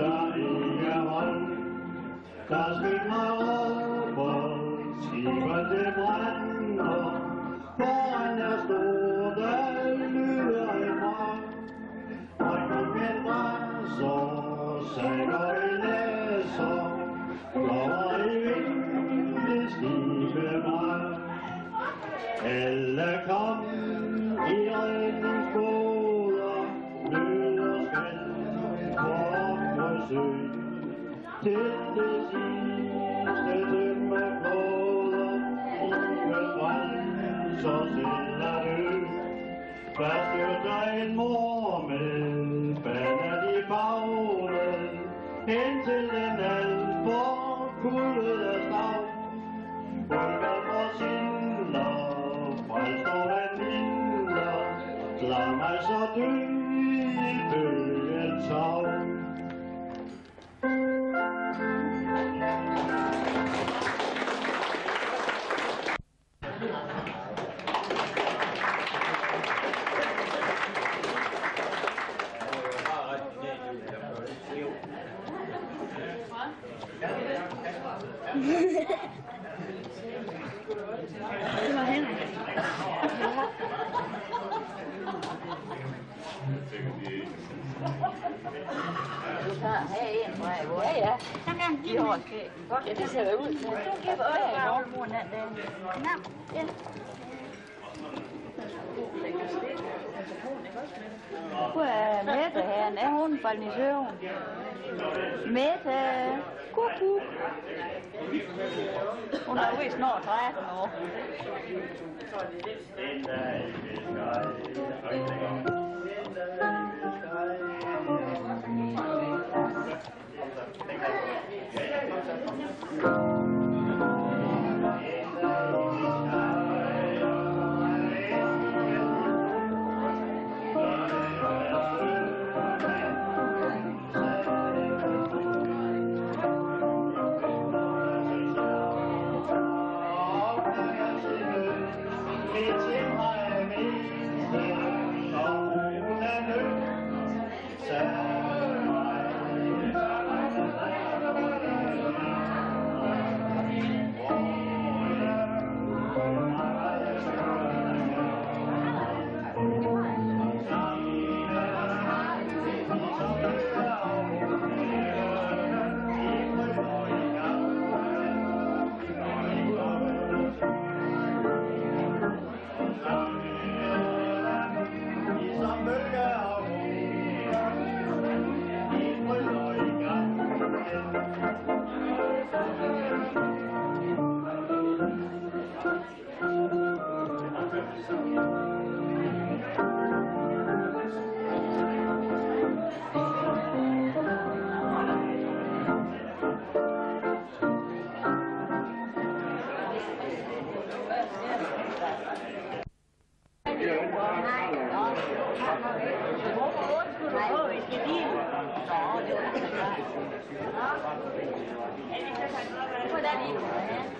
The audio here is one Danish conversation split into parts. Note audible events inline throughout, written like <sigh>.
den er by, der ikke hold. Der skinner over, skiberne brænder, foran er store der lyder et brag. Øjnen med brasser, sejler i læser, blåer i vinden, skibe mig. Alle kom er død. Der en mor med bandet i baglet, hen til den alt for kuldede stav. Folket forsvinder, frelster den vinder, lad mig så dø i bølgens hav. Her hvor Ja. Så kan han give mig. Ja, det ser da ud. Du giver øje af jordmoren den der. Nå, ja. Hvor er Mette herren? Er hun faldet i søvn? Mette. Kuku. Hun er jo vist snart 13 år. frente. 哎呀！哦，是贵宾。哦，就是。过来，过来。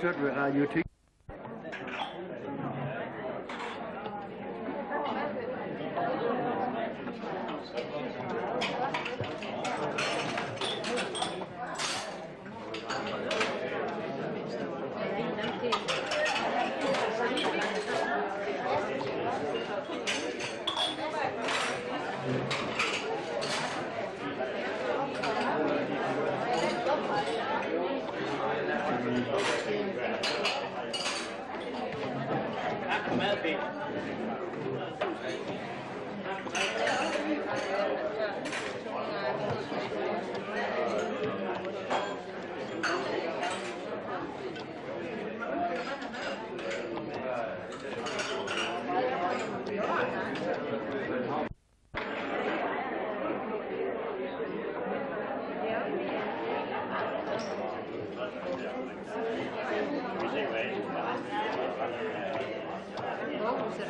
concert with uh, IUT. automatically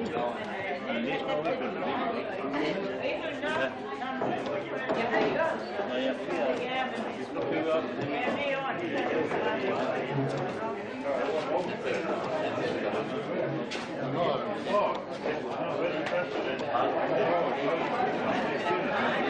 No, no, no.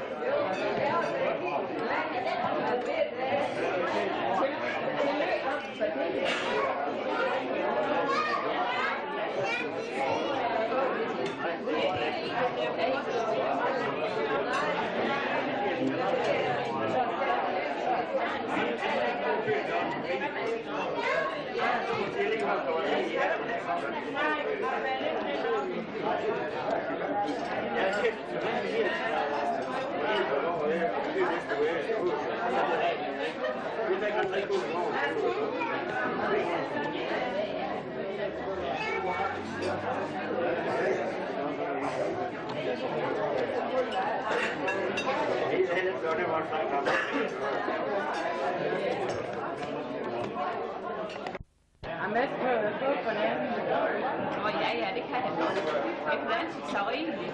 er det. Ahmed kan få på natten. Nå ja, ja, det kan jeg godt. Jeg kan altid så rimeligt.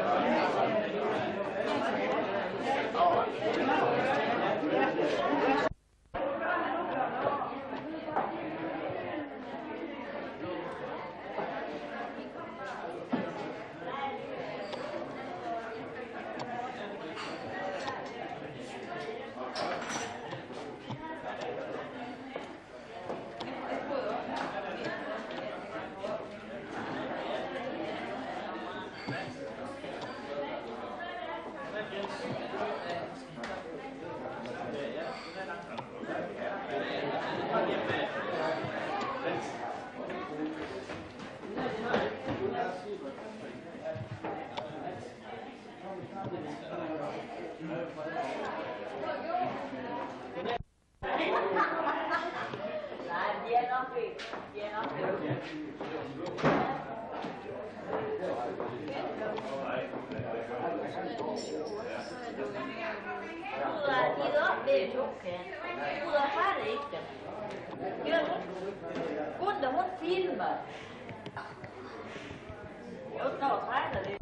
Kun hon filmar. Jag står och tränar lite.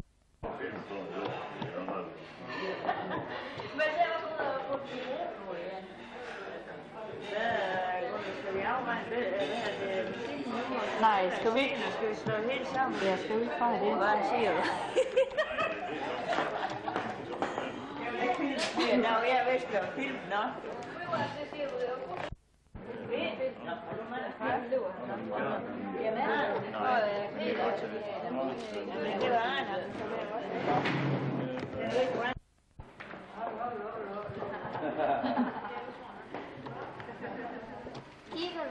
Men det var hon har fått sin oro igen. Skal vi er skal vi slå helt sammen? Ja, skal vi ikke bare det? Hvad siger du? Ja, jeg væk at film, nå. Men det var Arne, så det var også. Jeg ved ikke,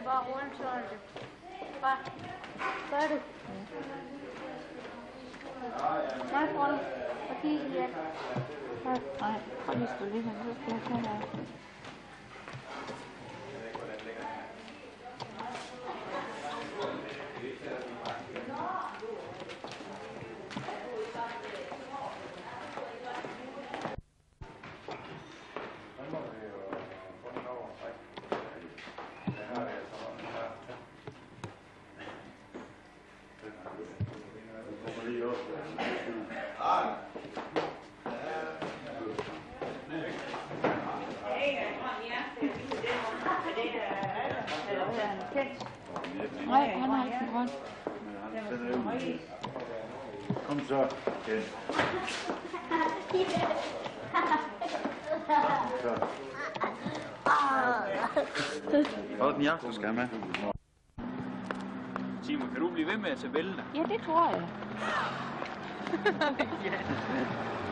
bare rundt, så er Hvad Bare. Så er det. Nej, prøv. Og kigge igen. Nej, prøv lige så skal jeg tage her. Eller hvad er han kendt? Nej, han har ikke en grøn. Kom så. Så. Hold den jagt, du skal med. Simon, kan du blive ved med at tage billeder? Ja, det tror jeg. <laughs>